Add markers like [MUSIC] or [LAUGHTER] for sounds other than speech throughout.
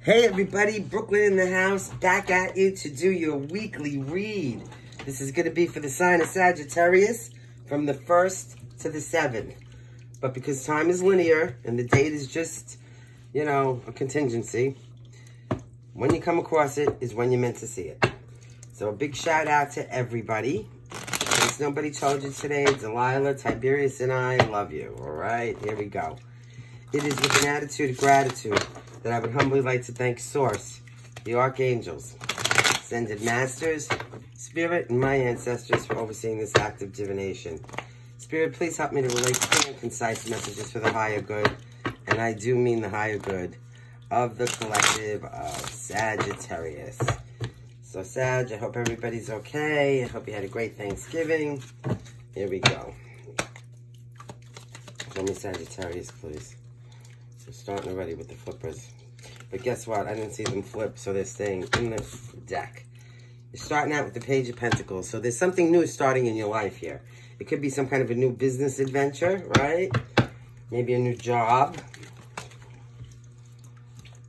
Hey everybody, Brooklyn in the house, back at you to do your weekly read. This is going to be for the sign of Sagittarius from the 1st to the 7th. But because time is linear and the date is just, you know, a contingency, when you come across it is when you're meant to see it. So a big shout out to everybody. Since nobody told you today, Delilah, Tiberius, and I love you. All right, here we go. It is with an attitude of gratitude that I would humbly like to thank Source, the Archangels, Ascended Masters, Spirit, and my ancestors for overseeing this act of divination. Spirit, please help me to relate clear and concise messages for the higher good, and I do mean the higher good, of the collective of Sagittarius. So, Sag, I hope everybody's okay. I hope you had a great Thanksgiving. Here we go. Show me Sagittarius, please. Starting already with the flippers. But guess what? I didn't see them flip, so they're staying in the deck. You're starting out with the Page of Pentacles. So there's something new starting in your life here. It could be some kind of a new business adventure, right? Maybe a new job.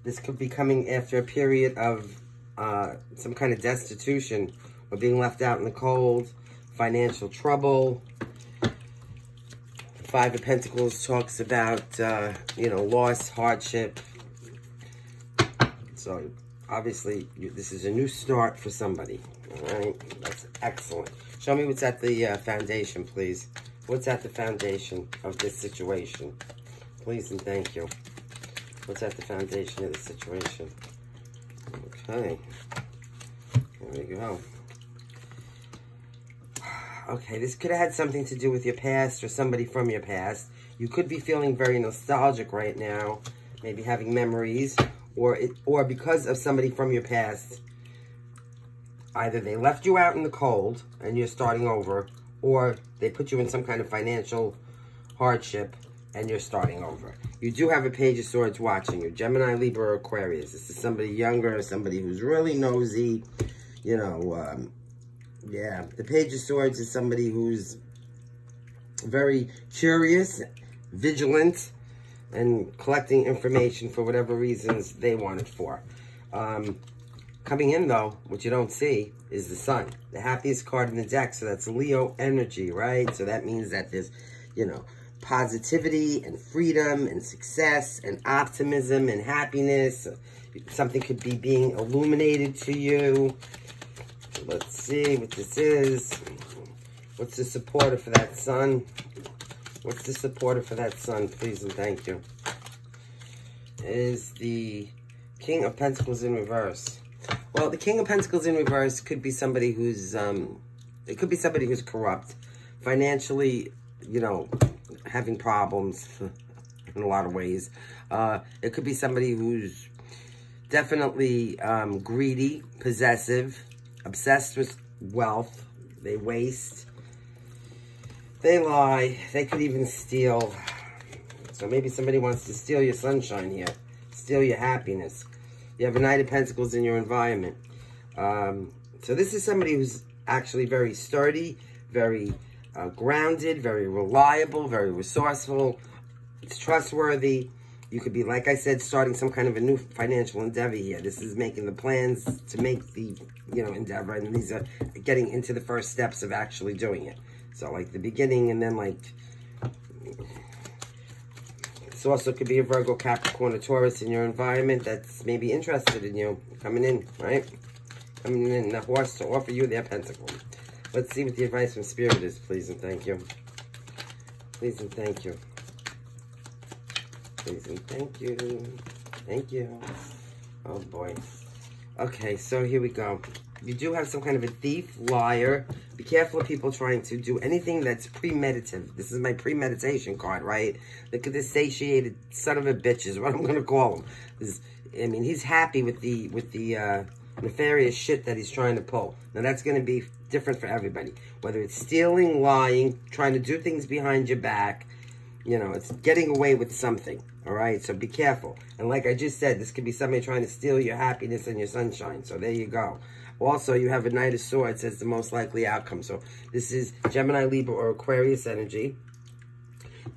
This could be coming after a period of uh, some kind of destitution or being left out in the cold, financial trouble, Five of Pentacles talks about, uh, you know, loss, hardship. So, obviously, you, this is a new start for somebody. All right? That's excellent. Show me what's at the uh, foundation, please. What's at the foundation of this situation? Please and thank you. What's at the foundation of the situation? Okay. There we go okay, this could have had something to do with your past or somebody from your past. You could be feeling very nostalgic right now, maybe having memories, or it, or because of somebody from your past, either they left you out in the cold and you're starting over, or they put you in some kind of financial hardship and you're starting over. You do have a Page of Swords watching you. Gemini, Libra, Aquarius. This is somebody younger, somebody who's really nosy, you know, um, yeah, the Page of Swords is somebody who's very curious, vigilant, and collecting information for whatever reasons they want it for. Um, coming in, though, what you don't see is the sun. The happiest card in the deck, so that's Leo energy, right? So that means that there's, you know, positivity and freedom and success and optimism and happiness. Something could be being illuminated to you. Let's see what this is. What's the supporter for that sun? What's the supporter for that sun? Please and thank you. Is the King of Pentacles in reverse. Well, the King of Pentacles in reverse could be somebody who's, um, it could be somebody who's corrupt. Financially, you know, having problems [LAUGHS] in a lot of ways. Uh, it could be somebody who's definitely um, greedy, possessive, obsessed with wealth. They waste. They lie. They could even steal. So maybe somebody wants to steal your sunshine here. Steal your happiness. You have a Knight of Pentacles in your environment. Um, so this is somebody who's actually very sturdy, very uh, grounded, very reliable, very resourceful. It's trustworthy. You could be, like I said, starting some kind of a new financial endeavor here. This is making the plans to make the, you know, endeavor. And these are getting into the first steps of actually doing it. So, like, the beginning and then, like, this also could be a Virgo, Capricorn, or Taurus in your environment that's maybe interested in you. Coming in, right? Coming in, the horse to offer you their pentacle. Let's see what the advice from Spirit is, please and thank you. Please and thank you. Thank you. Thank you. Oh boy. Okay, so here we go. You do have some kind of a thief, liar. Be careful of people trying to do anything that's premeditative. This is my premeditation card, right? Look at this satiated son of a bitch is what I'm gonna call him. This, I mean, he's happy with the with the uh, nefarious shit that he's trying to pull. Now that's gonna be different for everybody. Whether it's stealing, lying, trying to do things behind your back, you know, it's getting away with something, all right? So be careful. And like I just said, this could be somebody trying to steal your happiness and your sunshine. So there you go. Also, you have a Knight of Swords as the most likely outcome. So this is Gemini, Libra, or Aquarius energy.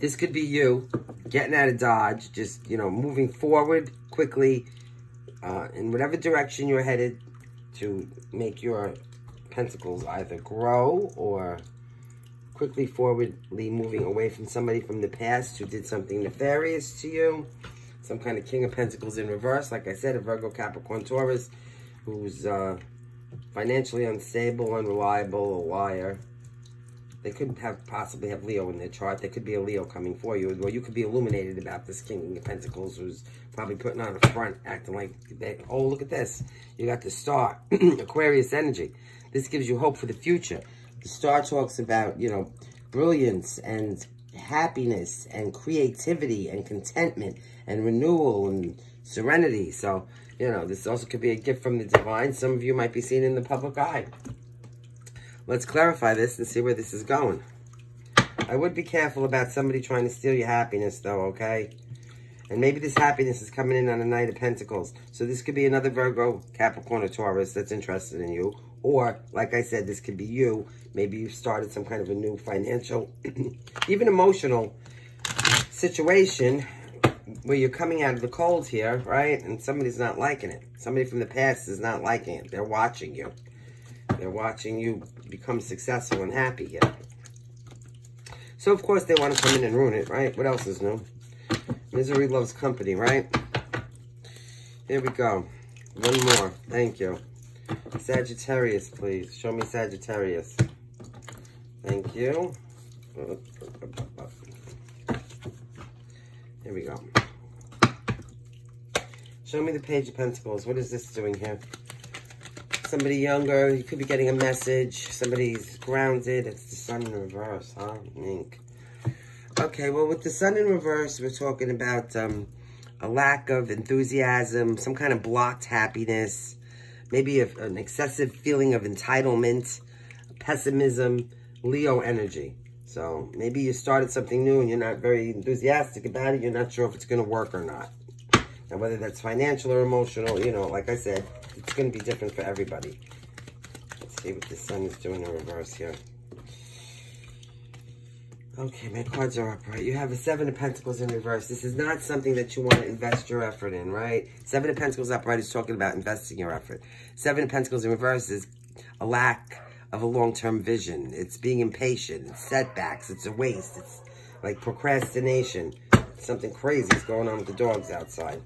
This could be you getting out of Dodge, just, you know, moving forward quickly, uh, in whatever direction you're headed to make your pentacles either grow or quickly forwardly moving away from somebody from the past who did something nefarious to you. Some kind of King of Pentacles in reverse. Like I said, a Virgo, Capricorn, Taurus who's uh, financially unstable, unreliable, a liar. They could have possibly have Leo in their chart. There could be a Leo coming for you. Or you could be illuminated about this King of Pentacles who's probably putting on a front, acting like, they, oh, look at this. You got the star, [CLEARS THROAT] Aquarius energy. This gives you hope for the future. The star talks about, you know, brilliance and happiness and creativity and contentment and renewal and serenity. So, you know, this also could be a gift from the divine. Some of you might be seen in the public eye. Let's clarify this and see where this is going. I would be careful about somebody trying to steal your happiness, though, okay? And maybe this happiness is coming in on a Knight of Pentacles. So this could be another Virgo, Capricorn, or Taurus that's interested in you. Or, like I said, this could be you. Maybe you've started some kind of a new financial, [CLEARS THROAT] even emotional situation where you're coming out of the cold here, right? And somebody's not liking it. Somebody from the past is not liking it. They're watching you. They're watching you become successful and happy here. So, of course, they want to come in and ruin it, right? What else is new? Misery loves company, right? Here we go. One more. Thank you. Sagittarius, please. Show me Sagittarius. Thank you. Here we go. Show me the Page of Pentacles. What is this doing here? somebody younger. You could be getting a message. Somebody's grounded. It's the sun in reverse, huh? Ink. Okay, well, with the sun in reverse, we're talking about um, a lack of enthusiasm, some kind of blocked happiness, maybe a, an excessive feeling of entitlement, pessimism, Leo energy. So maybe you started something new and you're not very enthusiastic about it. You're not sure if it's going to work or not. And whether that's financial or emotional, you know, like I said, it's going to be different for everybody. Let's see what the sun is doing in reverse here. Okay, my cards are up, right? You have a Seven of Pentacles in reverse. This is not something that you want to invest your effort in, right? Seven of Pentacles upright is talking about investing your effort. Seven of Pentacles in reverse is a lack of a long-term vision. It's being impatient. It's setbacks. It's a waste. It's like procrastination. Something crazy is going on with the dogs outside.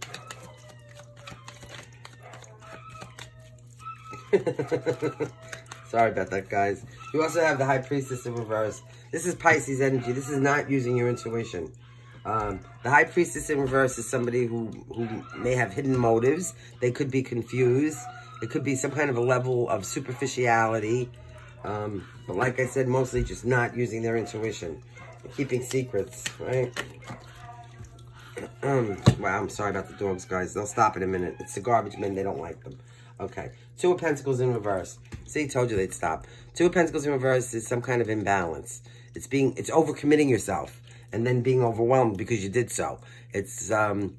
[LAUGHS] Sorry about that, guys. You also have the High Priestess in reverse. This is Pisces energy. This is not using your intuition. Um, the High Priestess in reverse is somebody who, who may have hidden motives. They could be confused. It could be some kind of a level of superficiality. Um, but like I said, mostly just not using their intuition. Keeping secrets, right? [CLEARS THROAT] Wow, I'm sorry about the dogs, guys. They'll stop in a minute. It's the garbage men. They don't like them. Okay. Two of Pentacles in reverse. See, told you they'd stop. Two of Pentacles in reverse is some kind of imbalance. It's being, it's overcommitting yourself and then being overwhelmed because you did so. It's um,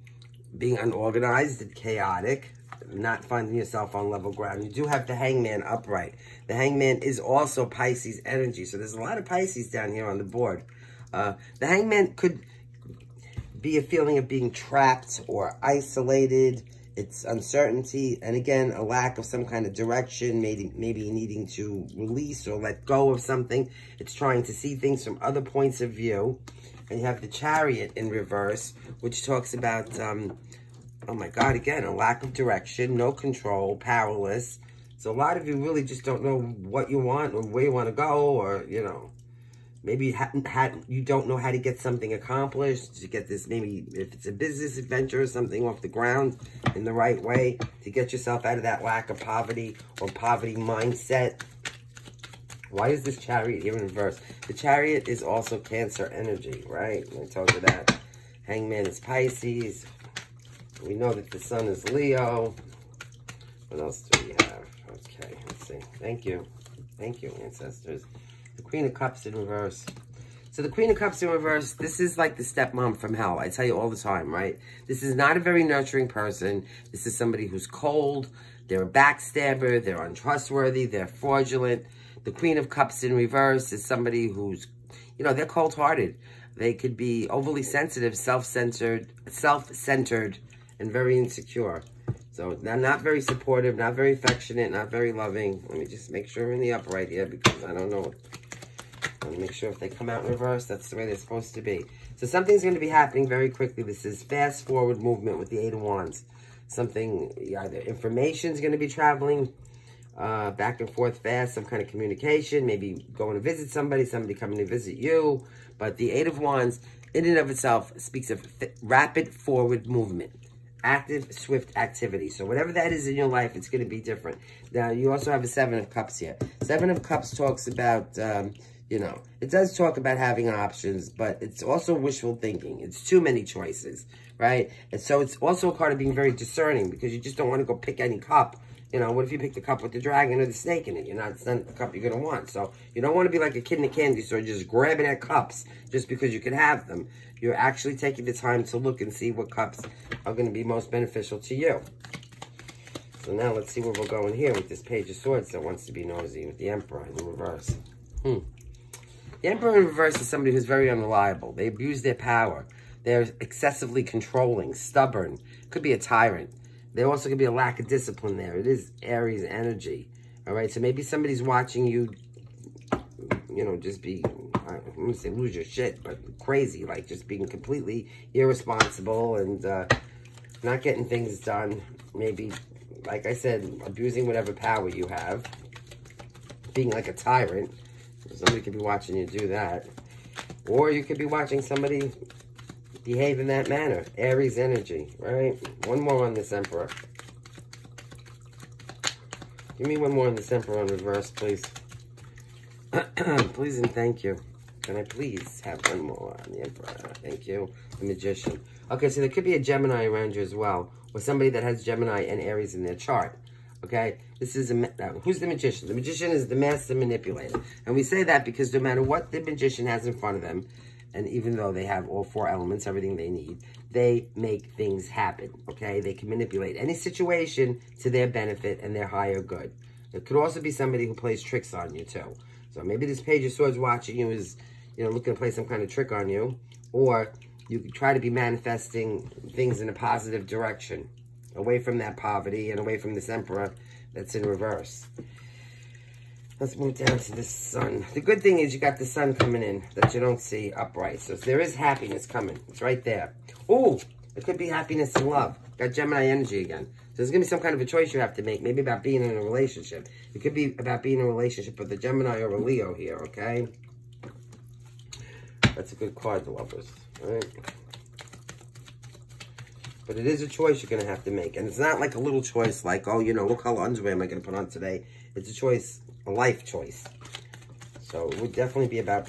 being unorganized and chaotic, not finding yourself on level ground. You do have the Hangman upright. The Hangman is also Pisces energy. So there's a lot of Pisces down here on the board. Uh, the Hangman could be a feeling of being trapped or isolated, it's uncertainty, and again, a lack of some kind of direction, maybe, maybe needing to release or let go of something. It's trying to see things from other points of view. And you have the chariot in reverse, which talks about, um, oh my God, again, a lack of direction, no control, powerless. So a lot of you really just don't know what you want or where you want to go or, you know, maybe you, had, you don't know how to get something accomplished, to get this, maybe if it's a business adventure or something off the ground in the right way, to get yourself out of that lack of poverty or poverty mindset. Why is this chariot here in reverse? The chariot is also Cancer energy, right? I told you that. Hangman is Pisces. We know that the sun is Leo. What else do we have? Okay, let's see. Thank you. Thank you, ancestors. The Queen of Cups in reverse. So the Queen of Cups in reverse, this is like the stepmom from hell. I tell you all the time, right? This is not a very nurturing person. This is somebody who's cold. They're a backstabber. They're untrustworthy. They're fraudulent. The Queen of Cups in reverse is somebody who's, you know, they're cold-hearted. They could be overly sensitive, self-centered, self-centered, and very insecure. So not, not very supportive, not very affectionate, not very loving. Let me just make sure I'm in the upright here because I don't know. Make sure if they come out in reverse, that's the way they're supposed to be. So something's going to be happening very quickly. This is fast forward movement with the Eight of Wands. Something, either information is going to be traveling uh, back and forth fast, some kind of communication, maybe going to visit somebody, somebody coming to visit you. But the Eight of Wands, in and of itself, speaks of rapid forward movement, active, swift activity. So whatever that is in your life, it's going to be different. Now, you also have a Seven of Cups here. Seven of Cups talks about... Um, you know, it does talk about having options, but it's also wishful thinking. It's too many choices, right? And so it's also a card of being very discerning because you just don't want to go pick any cup. You know, what if you pick the cup with the dragon or the snake in it? You're not, it's not the cup you're going to want. So you don't want to be like a kid in a candy store just grabbing at cups just because you can have them. You're actually taking the time to look and see what cups are going to be most beneficial to you. So now let's see where we're going here with this Page of Swords that wants to be nosy with the Emperor in reverse. Hmm. The Emperor in reverse is somebody who's very unreliable. They abuse their power. They're excessively controlling, stubborn. Could be a tyrant. There also could be a lack of discipline there. It is Aries energy. All right, so maybe somebody's watching you, you know, just be, I'm going to say lose your shit, but crazy. Like just being completely irresponsible and uh, not getting things done. Maybe, like I said, abusing whatever power you have. Being like a tyrant. Somebody could be watching you do that. Or you could be watching somebody behave in that manner. Aries energy, right? One more on this Emperor. Give me one more on this Emperor on reverse, please. [CLEARS THROAT] please and thank you. Can I please have one more on the Emperor? Thank you. The Magician. Okay, so there could be a Gemini around you as well. Or somebody that has Gemini and Aries in their chart. Okay? This is a, who's the magician? The magician is the master manipulator. And we say that because no matter what the magician has in front of them, and even though they have all four elements, everything they need, they make things happen, okay? They can manipulate any situation to their benefit and their higher good. It could also be somebody who plays tricks on you, too. So maybe this Page of Swords watching you is, you know, looking to play some kind of trick on you. Or you try to be manifesting things in a positive direction, away from that poverty and away from this Emperor that's in reverse. Let's move down to the sun. The good thing is you got the sun coming in that you don't see upright. So there is happiness coming. It's right there. Oh, it could be happiness and love. Got Gemini energy again. So there's going to be some kind of a choice you have to make. Maybe about being in a relationship. It could be about being in a relationship with a Gemini or a Leo here, okay? That's a good card, lovers. All right? But it is a choice you're going to have to make. And it's not like a little choice like, oh, you know, what color underwear am I going to put on today? It's a choice, a life choice. So it would definitely be about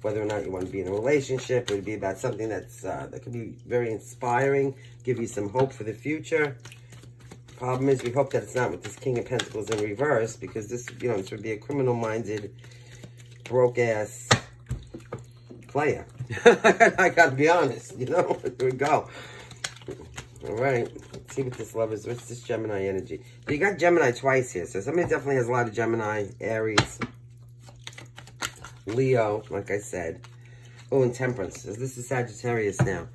whether or not you want to be in a relationship. It would be about something that's uh, that could be very inspiring, give you some hope for the future. Problem is, we hope that it's not with this King of Pentacles in reverse, because this, you know, this would be a criminal-minded, broke-ass player. [LAUGHS] I gotta be honest, you know? [LAUGHS] Here we go. All right. Let's see what this love is. What's this Gemini energy? you got Gemini twice here. So somebody definitely has a lot of Gemini, Aries, Leo, like I said. Oh, and Temperance. This is Sagittarius now.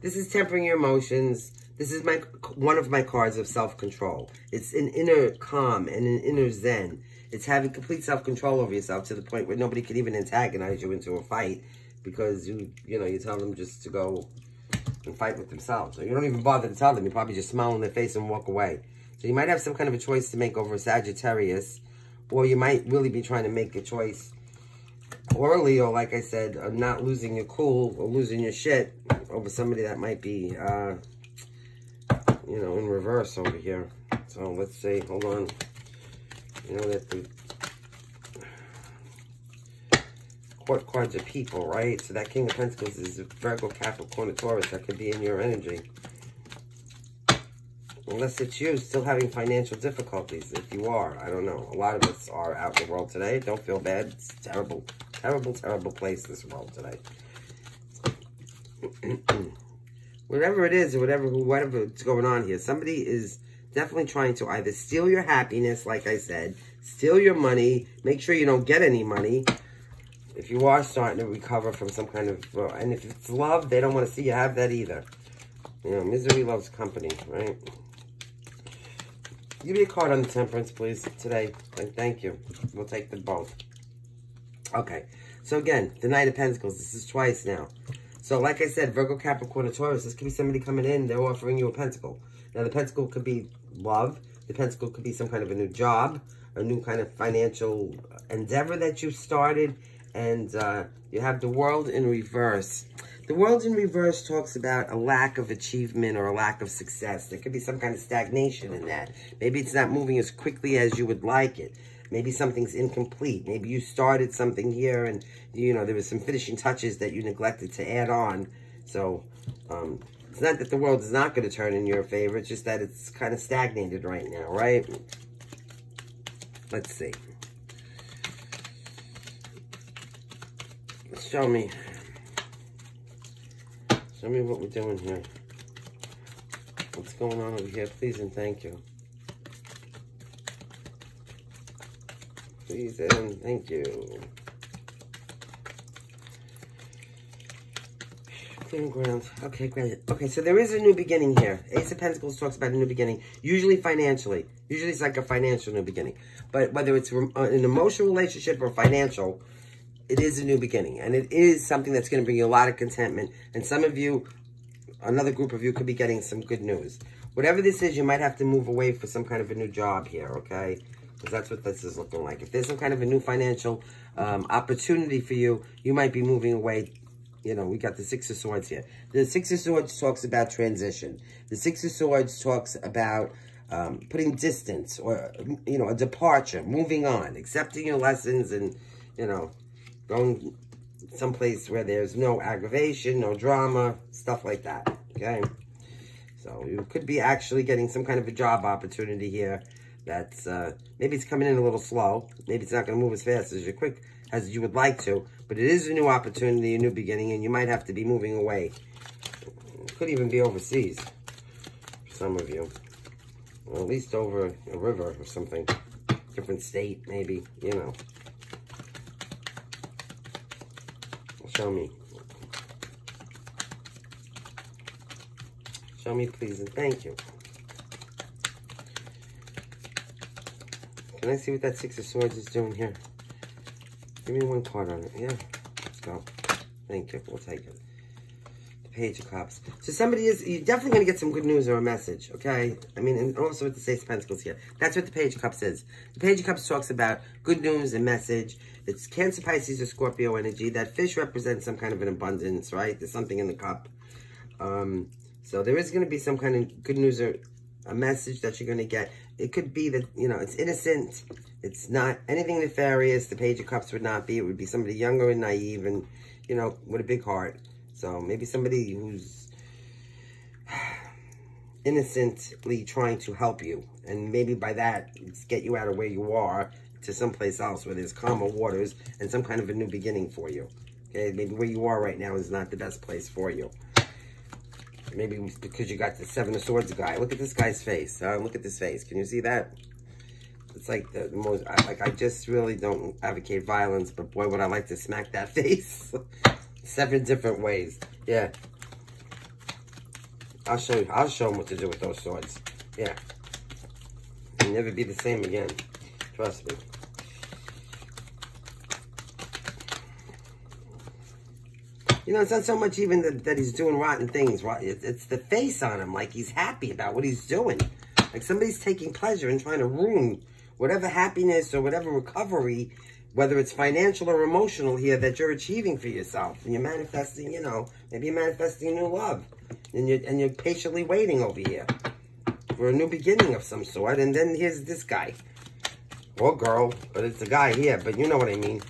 This is tempering your emotions. This is my one of my cards of self-control. It's an inner calm and an inner zen. It's having complete self-control over yourself to the point where nobody can even antagonize you into a fight because you, you know, you tell them just to go and fight with themselves. So you don't even bother to tell them. You probably just smile in their face and walk away. So you might have some kind of a choice to make over Sagittarius. Or you might really be trying to make a choice. Or Leo, like I said, of not losing your cool or losing your shit over somebody that might be, uh, you know, in reverse over here. So let's see. Hold on. You know that the court cards are people, right? So that King of Pentacles is a Virgo, Capricorn, or Taurus. That could be in your energy. Unless it's you still having financial difficulties. If you are, I don't know. A lot of us are out in the world today. Don't feel bad. It's terrible, terrible, terrible place, this world today. [CLEARS THROAT] whatever it is, or whatever, whatever's going on here, somebody is definitely trying to either steal your happiness, like I said, steal your money, make sure you don't get any money, if you are starting to recover from some kind of, and if it's love, they don't want to see you have that either. You know, misery loves company, right? Give me a card on the temperance, please, today. And thank you. We'll take them both. Okay. So again, the Knight of Pentacles. This is twice now. So like I said, Virgo, Capricorn, and Taurus. This could be somebody coming in. They're offering you a pentacle. Now, the pentacle could be love. The pentacle could be some kind of a new job. A new kind of financial endeavor that you started. And uh, you have the world in reverse. The world in reverse talks about a lack of achievement or a lack of success. There could be some kind of stagnation in that. Maybe it's not moving as quickly as you would like it. Maybe something's incomplete. Maybe you started something here and, you know, there was some finishing touches that you neglected to add on. So, um, it's not that the world is not going to turn in your favor. It's just that it's kind of stagnated right now, right? Let's see. Show me. Show me what we're doing here. What's going on over here? Please and thank you. Please and thank you. Clean ground. Okay, great. Okay, so there is a new beginning here. Ace of Pentacles talks about a new beginning, usually financially. Usually it's like a financial new beginning. But whether it's uh, an emotional relationship or financial, it is a new beginning. And it is something that's going to bring you a lot of contentment. And some of you, another group of you, could be getting some good news. Whatever this is, you might have to move away for some kind of a new job here, okay? Because that's what this is looking like. If there's some kind of a new financial um, opportunity for you, you might be moving away. You know, we got the Six of Swords here. The Six of Swords talks about transition. The Six of Swords talks about um, putting distance or, you know, a departure, moving on, accepting your lessons and, you know, going someplace where there's no aggravation, no drama, stuff like that, okay? So you could be actually getting some kind of a job opportunity here that's, uh, maybe it's coming in a little slow. Maybe it's not going to move as fast as you quick as you would like to, but it is a new opportunity, a new beginning, and you might have to be moving away. It could even be overseas for some of you. Or at least over a river or something. Different state, maybe, you know. Show me. Show me, please, and thank you. Can I see what that Six of Swords is doing here? Give me one card on it. Yeah, let's go. Thank you. We'll take it. The Page of Cups. So somebody is, you're definitely going to get some good news or a message, okay? I mean, and also with the Ace of Pentacles here. That's what the Page of Cups is. The Page of Cups talks about good news and message it's Cancer, Pisces, or Scorpio energy. That fish represents some kind of an abundance, right? There's something in the cup. Um, so there is going to be some kind of good news or a message that you're going to get. It could be that, you know, it's innocent. It's not anything nefarious. The Page of Cups would not be. It would be somebody younger and naive and, you know, with a big heart. So maybe somebody who's [SIGHS] innocently trying to help you. And maybe by that, get you out of where you are to someplace else where there's calmer waters and some kind of a new beginning for you. Okay, maybe where you are right now is not the best place for you. Maybe because you got the Seven of Swords guy. Look at this guy's face. Uh, look at this face. Can you see that? It's like the most, I, like I just really don't advocate violence, but boy, would I like to smack that [LAUGHS] face. Seven different ways. Yeah. I'll show you. I'll show him what to do with those swords. Yeah. Never be the same again. Trust me. You know, it's not so much even that, that he's doing rotten things. Right? It's the face on him, like he's happy about what he's doing. Like somebody's taking pleasure in trying to ruin whatever happiness or whatever recovery, whether it's financial or emotional here, that you're achieving for yourself. And you're manifesting, you know, maybe you're manifesting new love. And you're, and you're patiently waiting over here for a new beginning of some sort. And then here's this guy. Or girl, but it's a guy here, but you know what I mean.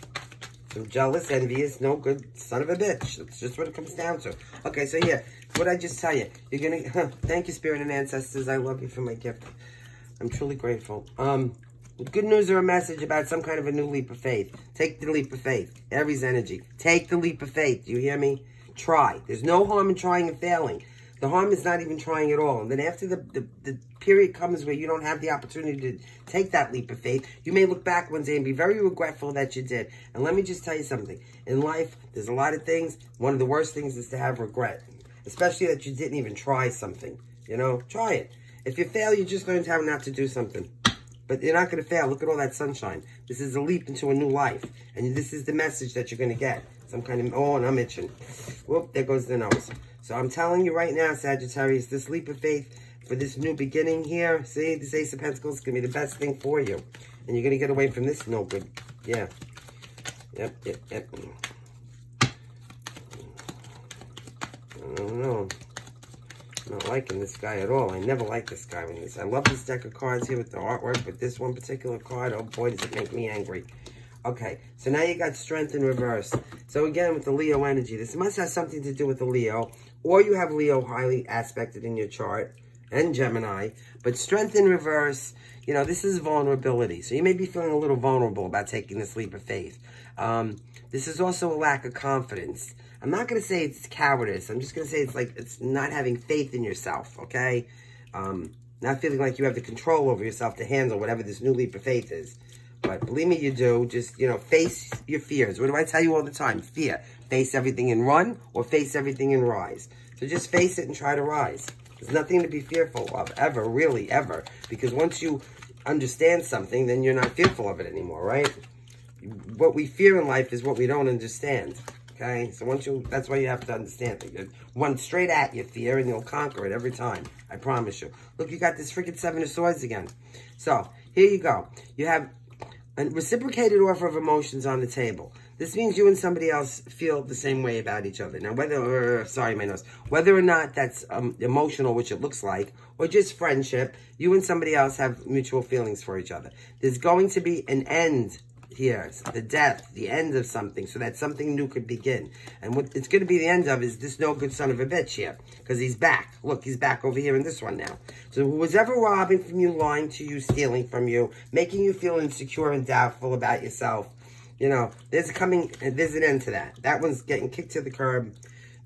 So jealous, envious, no good son of a bitch. That's just what it comes down to. Okay, so yeah, what I just tell you, you're gonna, huh, thank you, Spirit and Ancestors. I love you for my gift. I'm truly grateful. Um, good news or a message about some kind of a new leap of faith. Take the leap of faith. Aries energy. Take the leap of faith. Do you hear me? Try. There's no harm in trying and failing. The harm is not even trying at all. And then after the, the, the, period comes where you don't have the opportunity to take that leap of faith, you may look back one day and be very regretful that you did. And let me just tell you something. In life, there's a lot of things. One of the worst things is to have regret. Especially that you didn't even try something. You know, try it. If you fail, you just learned how not to do something. But you're not going to fail. Look at all that sunshine. This is a leap into a new life. And this is the message that you're going to get. Some kind of, oh, and I'm itching. Whoop, there goes the nose. So I'm telling you right now, Sagittarius, this leap of faith for this new beginning here, see, this Ace of Pentacles is going to be the best thing for you. And you're going to get away from this no good. Yeah. Yep, yep, yep. I don't know. I'm not liking this guy at all. I never like this guy when he's... I love this deck of cards here with the artwork, but this one particular card, oh boy, does it make me angry. Okay, so now you got strength in reverse. So again, with the Leo energy, this must have something to do with the Leo, or you have Leo highly aspected in your chart, and Gemini, but strength in reverse, you know, this is vulnerability. So you may be feeling a little vulnerable about taking this leap of faith. Um, this is also a lack of confidence. I'm not going to say it's cowardice. I'm just going to say it's like it's not having faith in yourself, okay? Um, not feeling like you have the control over yourself to handle whatever this new leap of faith is. But believe me, you do. Just, you know, face your fears. What do I tell you all the time? Fear. Face everything and run or face everything and rise. So just face it and try to rise. There's nothing to be fearful of, ever, really, ever. Because once you understand something, then you're not fearful of it anymore, right? What we fear in life is what we don't understand. Okay? So once you, that's why you have to understand it. One straight at your fear and you'll conquer it every time. I promise you. Look, you got this freaking Seven of Swords again. So, here you go. You have a reciprocated offer of emotions on the table. This means you and somebody else feel the same way about each other. Now, whether, uh, sorry, my nose, whether or not that's um, emotional, which it looks like, or just friendship, you and somebody else have mutual feelings for each other. There's going to be an end here, the death, the end of something, so that something new could begin. And what it's going to be the end of is this no good son of a bitch here, because he's back. Look, he's back over here in this one now. So who was ever robbing from you, lying to you, stealing from you, making you feel insecure and doubtful about yourself, you know, there's coming, there's an end to that. That one's getting kicked to the curb.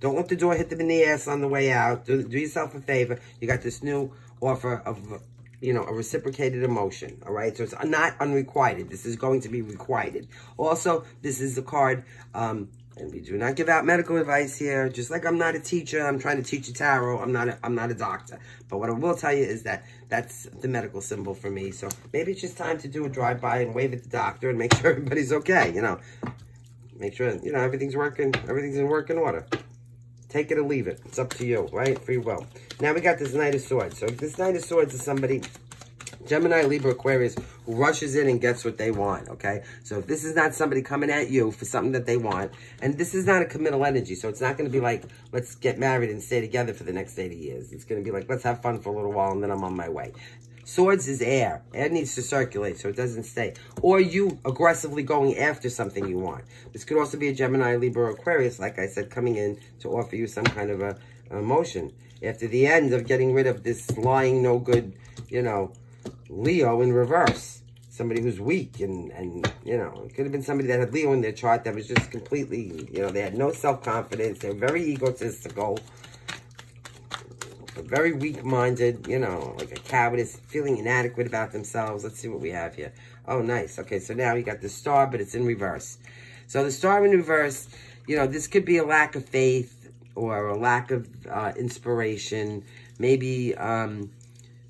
Don't let the door hit them in the ass on the way out. Do, do yourself a favor. You got this new offer of you know, a reciprocated emotion, all right? So it's not unrequited. This is going to be requited. Also, this is the card, um, and we do not give out medical advice here. Just like I'm not a teacher, I'm trying to teach you tarot. I'm not a, I'm not a doctor. But what I will tell you is that that's the medical symbol for me. So maybe it's just time to do a drive-by and wave at the doctor and make sure [LAUGHS] everybody's okay, you know. Make sure, you know, everything's working, everything's in working order. Take it or leave it. It's up to you, right? Free will. Now we got this Knight of Swords. So this Knight of Swords is somebody, Gemini, Libra, Aquarius, who rushes in and gets what they want, okay? So if this is not somebody coming at you for something that they want, and this is not a committal energy, so it's not going to be like, let's get married and stay together for the next 80 years. It's going to be like, let's have fun for a little while, and then I'm on my way. Swords is air. Air needs to circulate so it doesn't stay. Or you aggressively going after something you want. This could also be a Gemini, Libra, Aquarius, like I said, coming in to offer you some kind of a, emotion. After the end of getting rid of this lying, no good, you know, Leo in reverse. Somebody who's weak and, and, you know, it could have been somebody that had Leo in their chart that was just completely, you know, they had no self-confidence. They were very egotistical very weak-minded, you know, like a cowardice, feeling inadequate about themselves. Let's see what we have here. Oh, nice. Okay, so now you got the star, but it's in reverse. So the star in reverse, you know, this could be a lack of faith or a lack of uh, inspiration. Maybe, um,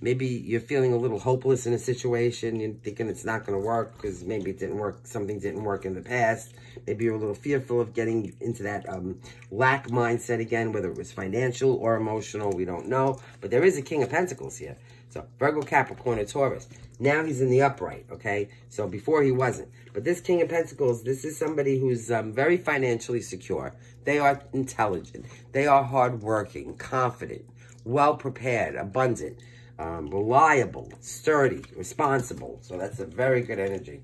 maybe you're feeling a little hopeless in a situation. You're thinking it's not going to work because maybe it didn't work. Something didn't work in the past. Maybe you're a little fearful of getting into that um, lack mindset again, whether it was financial or emotional. We don't know. But there is a King of Pentacles here. So Virgo, Capricorn, or Taurus. Now he's in the upright, okay? So before he wasn't. But this King of Pentacles, this is somebody who's um, very financially secure. They are intelligent. They are hardworking, confident, well-prepared, abundant um, reliable, sturdy, responsible. So that's a very good energy.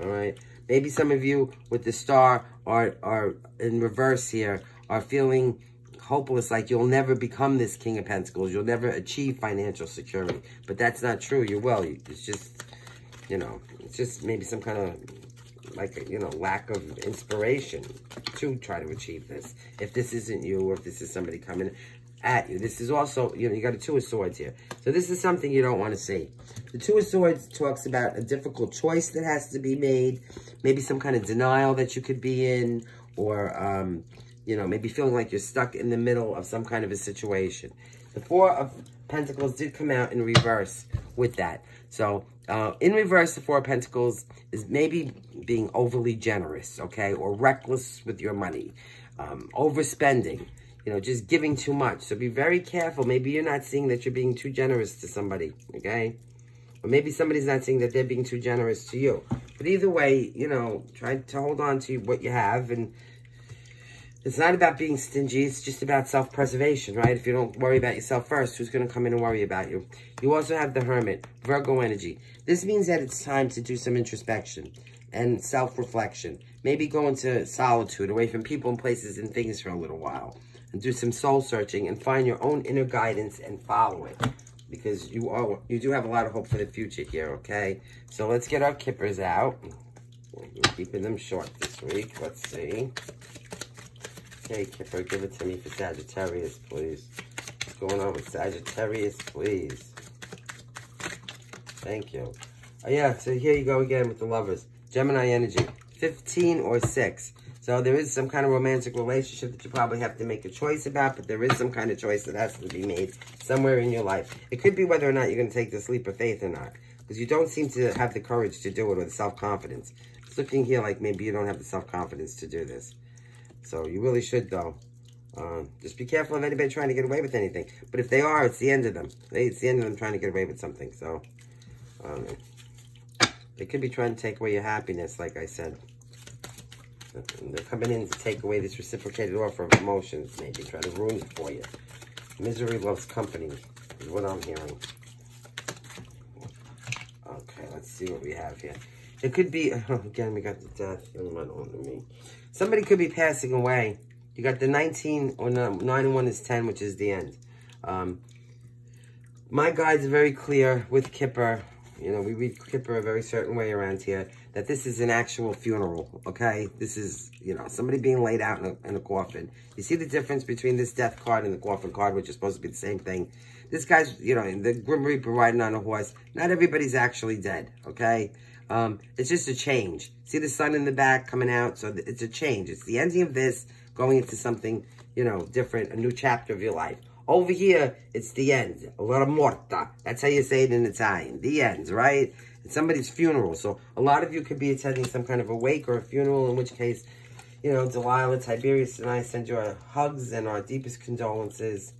All right. Maybe some of you with the star are, are in reverse here, are feeling hopeless, like you'll never become this King of Pentacles. You'll never achieve financial security. But that's not true. You will. It's just, you know, it's just maybe some kind of, like, you know, lack of inspiration to try to achieve this. If this isn't you or if this is somebody coming at you. This is also, you know, you got a Two of Swords here. So this is something you don't want to see. The Two of Swords talks about a difficult choice that has to be made. Maybe some kind of denial that you could be in. Or, um, you know, maybe feeling like you're stuck in the middle of some kind of a situation. The Four of Pentacles did come out in reverse with that. So uh, in reverse, the Four of Pentacles is maybe being overly generous, okay? Or reckless with your money. Um, overspending. You know, just giving too much. So be very careful. Maybe you're not seeing that you're being too generous to somebody, okay? Or maybe somebody's not seeing that they're being too generous to you. But either way, you know, try to hold on to what you have and it's not about being stingy. It's just about self-preservation, right? If you don't worry about yourself first, who's going to come in and worry about you? You also have the Hermit, Virgo energy. This means that it's time to do some introspection and self-reflection. Maybe go into solitude, away from people and places and things for a little while. And do some soul-searching and find your own inner guidance and follow it. Because you are you do have a lot of hope for the future here, okay? So let's get our kippers out. We're keeping them short this week. Let's see. Okay, Kipper, give it to me for Sagittarius, please. What's going on with Sagittarius, please? Thank you. Oh, yeah, so here you go again with the lovers. Gemini energy, 15 or 6. So there is some kind of romantic relationship that you probably have to make a choice about, but there is some kind of choice that has to be made somewhere in your life. It could be whether or not you're going to take this leap of faith or not, because you don't seem to have the courage to do it or the self-confidence. It's looking here like maybe you don't have the self-confidence to do this. So you really should, though. Uh, just be careful of anybody trying to get away with anything. But if they are, it's the end of them. It's the end of them trying to get away with something. So um, they could be trying to take away your happiness, like I said. They're coming in to take away this reciprocated offer of emotions, maybe try to ruin it for you. Misery loves company, is what I'm hearing. Okay, let's see what we have here. It could be, [LAUGHS] again, we got the death. me. Somebody could be passing away. You got the 19, or no, 9 and 1 is 10, which is the end. Um, my guides very clear with Kipper. You know, we read Kipper a very certain way around here. That this is an actual funeral, okay? This is, you know, somebody being laid out in a, in a coffin. You see the difference between this death card and the coffin card, which is supposed to be the same thing? This guy's, you know, in the Grim Reaper riding on a horse. Not everybody's actually dead, okay? Um, it's just a change. See the sun in the back coming out? So it's a change. It's the ending of this, going into something, you know, different, a new chapter of your life. Over here, it's the end. A lot of morta. That's how you say it in Italian. The end, right? Somebody's funeral. So a lot of you could be attending some kind of a wake or a funeral, in which case, you know, Delilah, Tiberius, and I send you our hugs and our deepest condolences,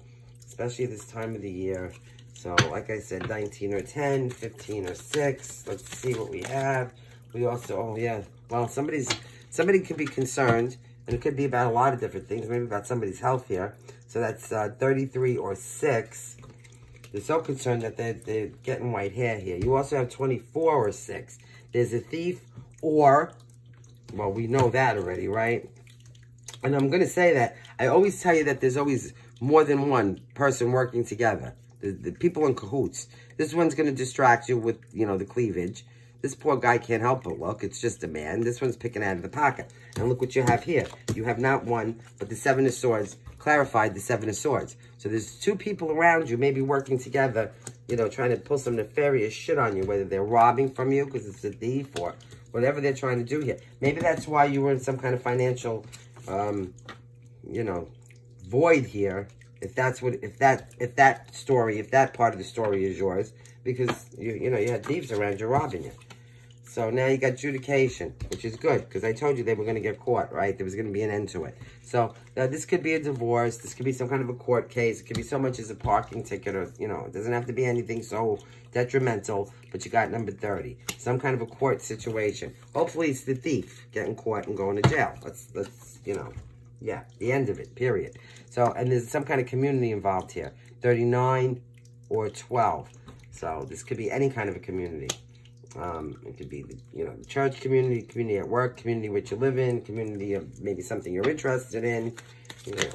especially this time of the year. So, like I said, 19 or 10, 15 or 6. Let's see what we have. We also, oh yeah, well, somebody's, somebody could be concerned, and it could be about a lot of different things, maybe about somebody's health here. So that's uh, 33 or 6. They're so concerned that they're, they're getting white hair here. You also have 24 or 6. There's a thief or, well, we know that already, right? And I'm going to say that. I always tell you that there's always more than one person working together. The, the people in cahoots. This one's going to distract you with, you know, the cleavage. This poor guy can't help but look. It's just a man. This one's picking out of the pocket. And look what you have here. You have not one, but the Seven of Swords clarified the Seven of Swords. So there's two people around you maybe working together, you know, trying to pull some nefarious shit on you, whether they're robbing from you because it's a thief or whatever they're trying to do here. Maybe that's why you were in some kind of financial, um, you know, void here if that's what if that if that story if that part of the story is yours because you you know you had thieves around you robbing you so now you got adjudication which is good because i told you they were going to get caught right there was going to be an end to it so now this could be a divorce this could be some kind of a court case it could be so much as a parking ticket or you know it doesn't have to be anything so detrimental but you got number 30 some kind of a court situation hopefully it's the thief getting caught and going to jail let's let's you know yeah, the end of it, period. So, and there's some kind of community involved here. 39 or 12. So this could be any kind of a community. Um, it could be, the, you know, the church community, community at work, community which you live in, community of maybe something you're interested in, you know,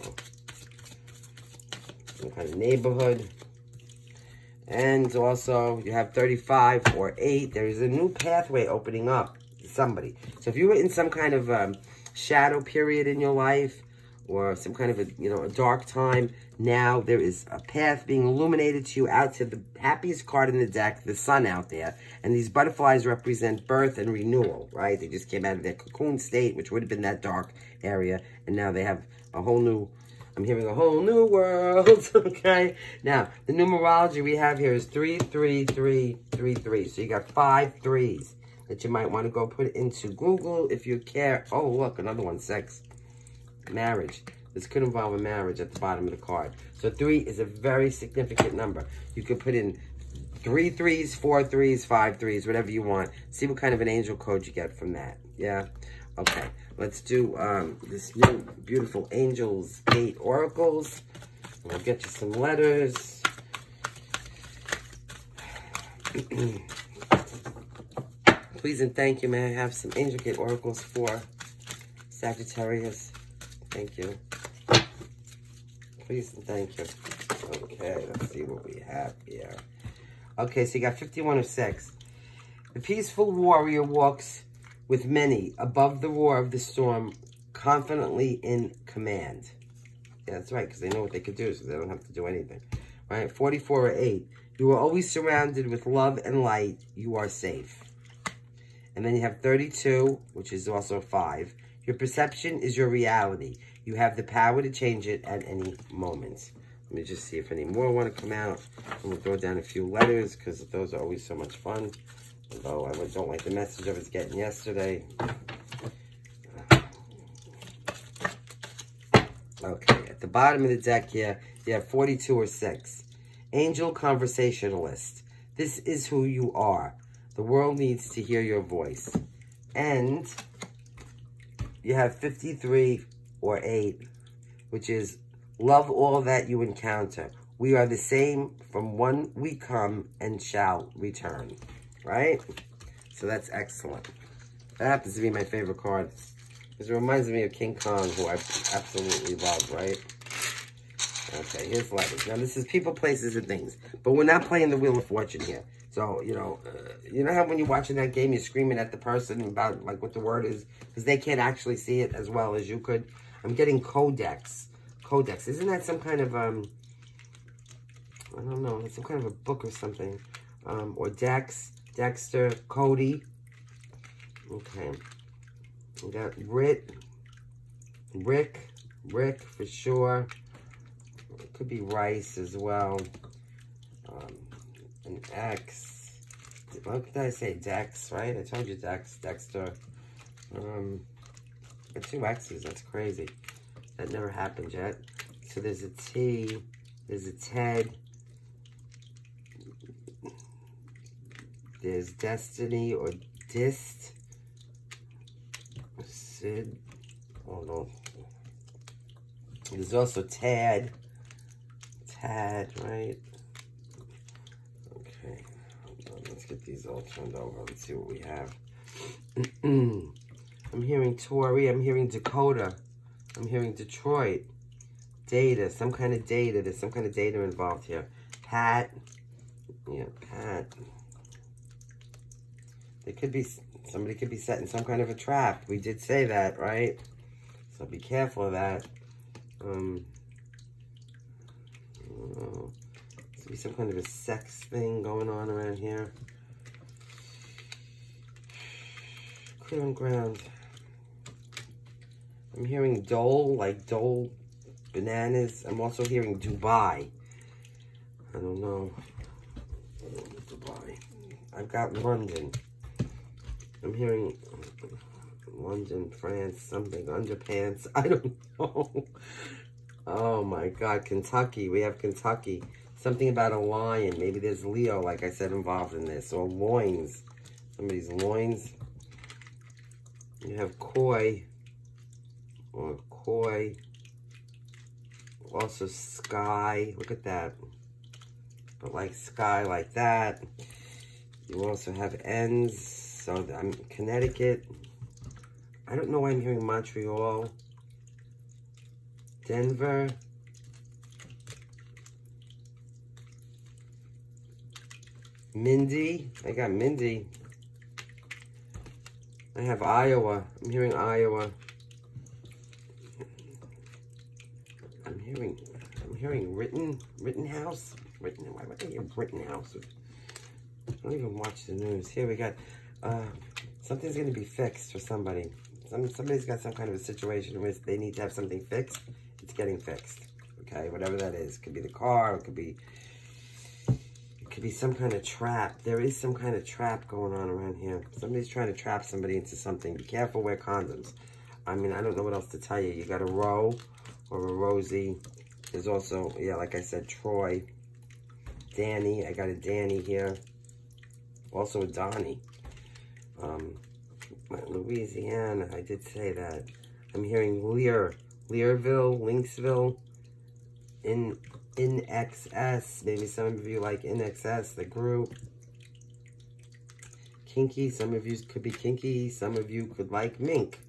some kind of neighborhood. And also, you have 35 or 8. There is a new pathway opening up to somebody. So if you were in some kind of... Um, shadow period in your life or some kind of a, you know, a dark time, now there is a path being illuminated to you out to the happiest card in the deck, the sun out there. And these butterflies represent birth and renewal, right? They just came out of their cocoon state, which would have been that dark area. And now they have a whole new I'm hearing a whole new world, [LAUGHS] okay? Now, the numerology we have here is 33333. So you got five threes that you might want to go put into Google if you care. Oh, look, another one, sex, marriage. This could involve a marriage at the bottom of the card. So three is a very significant number. You could put in three threes, four threes, five threes, whatever you want. See what kind of an angel code you get from that. Yeah? Okay. Let's do um, this new beautiful Angels Gate Oracles. I'll get you some letters. [CLEARS THROAT] Please and thank you. May I have some Angel Gate Oracles for Sagittarius? Thank you. Please and thank you. Okay, let's see what we have here. Okay, so you got 51 of 6. The peaceful warrior walks with many above the roar of the storm, confidently in command. Yeah, that's right, because they know what they could do, so they don't have to do anything. Right? 44 or 8. You are always surrounded with love and light. You are safe. And then you have 32, which is also 5. Your perception is your reality. You have the power to change it at any moment. Let me just see if any more want to come out. I'm going to throw down a few letters because those are always so much fun. Although I don't like the message I was getting yesterday. Okay, at the bottom of the deck here, you have 42 or 6. Angel Conversationalist. This is who you are. The world needs to hear your voice. And you have 53 or 8, which is love all that you encounter. We are the same from one we come and shall return right? So that's excellent. That happens to be my favorite card. It reminds me of King Kong, who I absolutely love, right? Okay, here's letters. Now, this is people, places, and things. But we're not playing the Wheel of Fortune here. So, you know, uh, you know how when you're watching that game, you're screaming at the person about, like, what the word is? Because they can't actually see it as well as you could. I'm getting Codex. Codex. Isn't that some kind of, um, I don't know, some kind of a book or something. Um, or Dex. Dexter, Cody. Okay. We got Rick, Rick, Rick for sure. It could be Rice as well. Um, an X. What did I say? Dex, right? I told you Dex, Dexter. Um, two X's. That's crazy. That never happened yet. So there's a T. There's a Ted. There's Destiny or Dist. Sid. Oh no. There's also Tad. Tad, right? Okay. Let's get these all turned over. Let's see what we have. [CLEARS THROAT] I'm hearing Tori. I'm hearing Dakota. I'm hearing Detroit. Data. Some kind of data. There's some kind of data involved here. Pat. Yeah, Pat. It could be, somebody could be setting some kind of a trap. We did say that, right? So be careful of that. Um, be some kind of a sex thing going on around here. Clear on ground. I'm hearing Dole, like Dole bananas. I'm also hearing Dubai. I don't know. Dubai. I've got London. I'm hearing London, France, something, underpants. [LAUGHS] I don't know. Oh my God, Kentucky. We have Kentucky. Something about a lion. Maybe there's Leo, like I said, involved in this. Or loins. Somebody's loins. You have koi. Or koi. Also sky. Look at that. But like sky like that. You also have ends. So I'm Connecticut. I don't know why I'm hearing Montreal. Denver. Mindy. I got Mindy. I have Iowa. I'm hearing Iowa. I'm hearing I'm hearing written Rittenhouse. Written why would I hear Rittenhouse? I don't even watch the news. Here we got uh, something's going to be fixed for somebody. Some, somebody's got some kind of a situation where they need to have something fixed. It's getting fixed. Okay, whatever that is. It Could be the car, it could be it could be some kind of trap. There is some kind of trap going on around here. Somebody's trying to trap somebody into something. Be careful, wear condoms. I mean, I don't know what else to tell you. You got a row Rosie. There's also, yeah, like I said, Troy. Danny. I got a Danny here. Also a Donnie. Um, Louisiana. I did say that. I'm hearing Lear. Learville, Linksville, in in XS. Maybe some of you like INXS, the group. Kinky, some of you could be kinky, some of you could like mink.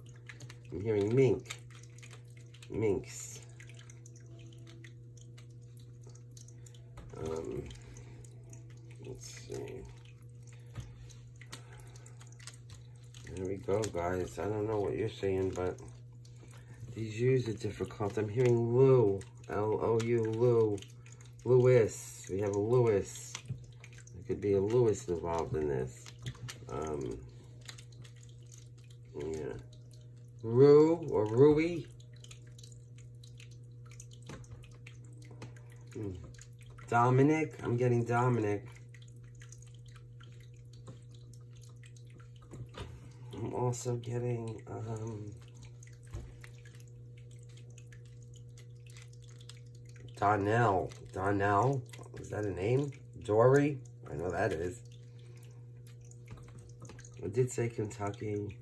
I'm hearing mink. Minks. Um, let's see. There we go, guys. I don't know what you're saying, but these U's are difficult. I'm hearing Lou. L-O-U, Lou. Lewis. We have a Lewis. There could be a Lewis involved in this. Um, yeah. Rue or Rui. Hmm. Dominic. I'm getting Dominic. I'm also getting, um, Donnell. Donnell. Is that a name? Dory? I know that is. I did say Kentucky.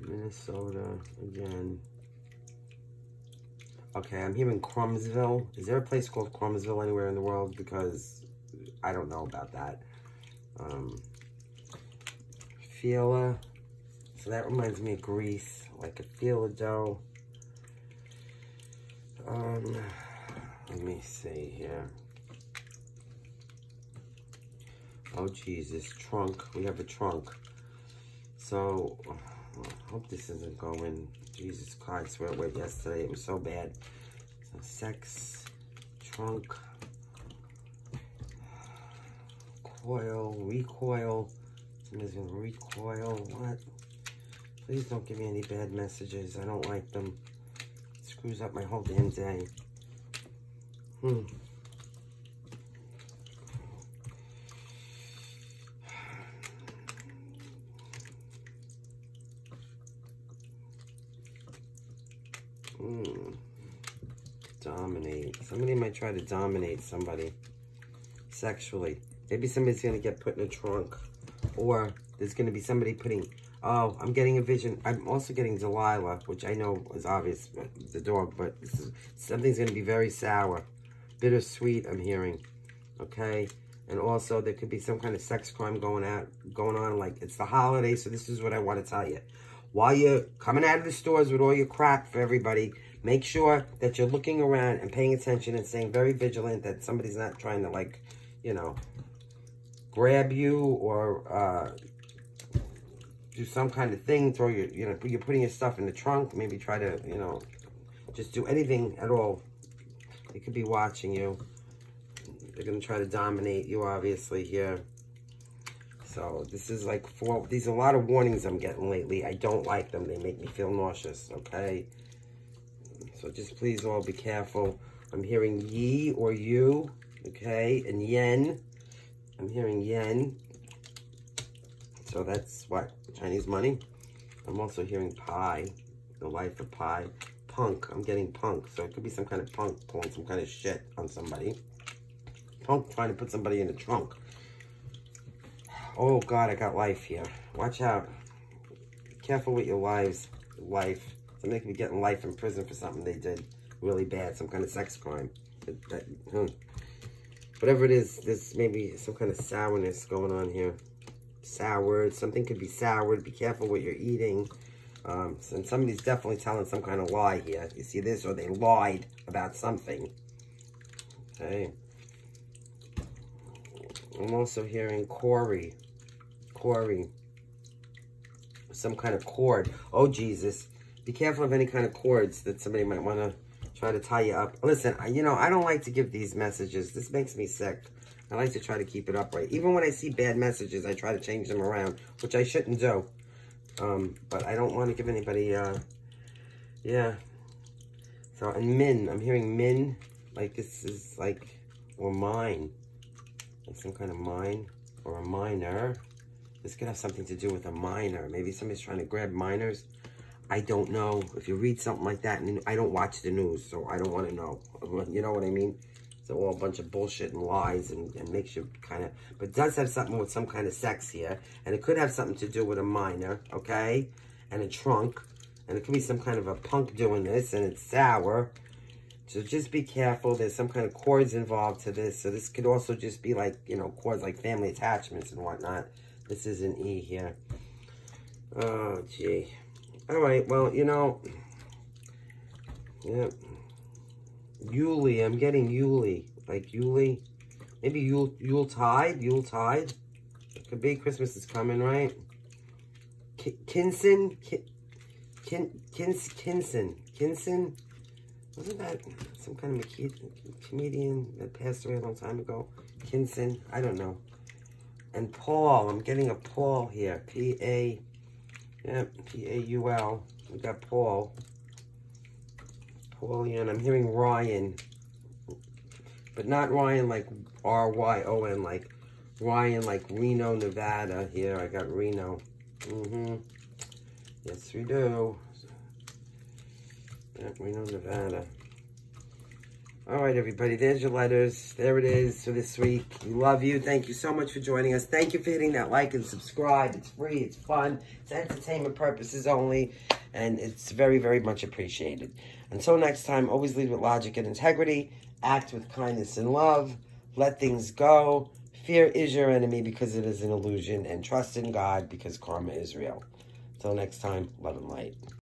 Minnesota again. Okay, I'm here in Crumsville. Is there a place called Crumsville anywhere in the world? Because I don't know about that. Um, Fila. So that reminds me of Greece. Like a Fila dough. Um, let me see here. Oh, Jesus. Trunk. We have a trunk. So, I hope this isn't going. Jesus Christ, where went yesterday. It was so bad. So, sex, trunk, coil, recoil. Somebody's gonna recoil. What? Please don't give me any bad messages. I don't like them. It screws up my whole damn day. Hmm. Hmm. Dominate. Somebody might try to dominate somebody sexually. Maybe somebody's going to get put in a trunk. Or there's going to be somebody putting... Oh, I'm getting a vision. I'm also getting Delilah, which I know is obvious, the dog, but is, something's going to be very sour bittersweet, I'm hearing. Okay? And also, there could be some kind of sex crime going out, going on. Like, it's the holiday, so this is what I want to tell you. While you're coming out of the stores with all your crap for everybody, make sure that you're looking around and paying attention and staying very vigilant that somebody's not trying to, like, you know, grab you or uh, do some kind of thing. Throw your, you know, you're putting your stuff in the trunk. Maybe try to, you know, just do anything at all they could be watching you. They're going to try to dominate you, obviously, here. So, this is like four... These are a lot of warnings I'm getting lately. I don't like them. They make me feel nauseous, okay? So, just please all be careful. I'm hearing ye or you, okay? And yen. I'm hearing yen. So, that's what? Chinese money? I'm also hearing pie. The life of Pi. punk. I'm getting punk. So it could be some kind of punk pulling some kind of shit on somebody. Punk trying to put somebody in the trunk. Oh, God, I got life here. Watch out. Careful with your lives. Life. Somebody could be getting life in prison for something they did really bad. Some kind of sex crime. That, hmm. Whatever it is, there's maybe some kind of sourness going on here. Soured. Something could be soured. Be careful what you're eating. Um, and somebody's definitely telling some kind of lie here. You see this? Or they lied about something. Okay. I'm also hearing Corey. Corey. Some kind of cord. Oh, Jesus. Be careful of any kind of cords that somebody might want to try to tie you up. Listen, you know, I don't like to give these messages. This makes me sick. I like to try to keep it upright. Even when I see bad messages, I try to change them around, which I shouldn't do. Um, but I don't want to give anybody, uh, yeah. So, and min, I'm hearing min, like this is like, or mine, like some kind of mine, or a miner. This could have something to do with a miner. Maybe somebody's trying to grab miners. I don't know. If you read something like that, and I don't watch the news, so I don't want to know. [LAUGHS] You know what I mean? It's all a bunch of bullshit and lies and, and makes you kind of... But does have something with some kind of sex here. And it could have something to do with a miner, okay? And a trunk. And it could be some kind of a punk doing this, and it's sour. So just be careful. There's some kind of cords involved to this. So this could also just be like, you know, cords like family attachments and whatnot. This is an E here. Oh, gee. All right, well, you know, yeah. Yuli, I'm getting Yuli. Like Yuli. Maybe Yule, Yule Tide? Yule Tide? It could be. Christmas is coming, right? K Kinson? Kin, Kin, Kins, Kinson? Kinson? Wasn't that some kind of a comedian that passed away a long time ago? Kinson? I don't know. And Paul. I'm getting a Paul here. P-A... Yep, P-A-U-L. We got Paul. Paulian. I'm hearing Ryan. But not Ryan like R-Y-O-N, like Ryan like Reno, Nevada. Here, I got Reno. Mm-hmm. Yes, we do. Yep, Reno, Nevada. All right, everybody, there's your letters. There it is for this week. We love you. Thank you so much for joining us. Thank you for hitting that like and subscribe. It's free. It's fun. It's entertainment purposes only. And it's very, very much appreciated. Until next time, always lead with logic and integrity. Act with kindness and love. Let things go. Fear is your enemy because it is an illusion. And trust in God because karma is real. Until next time, love and light.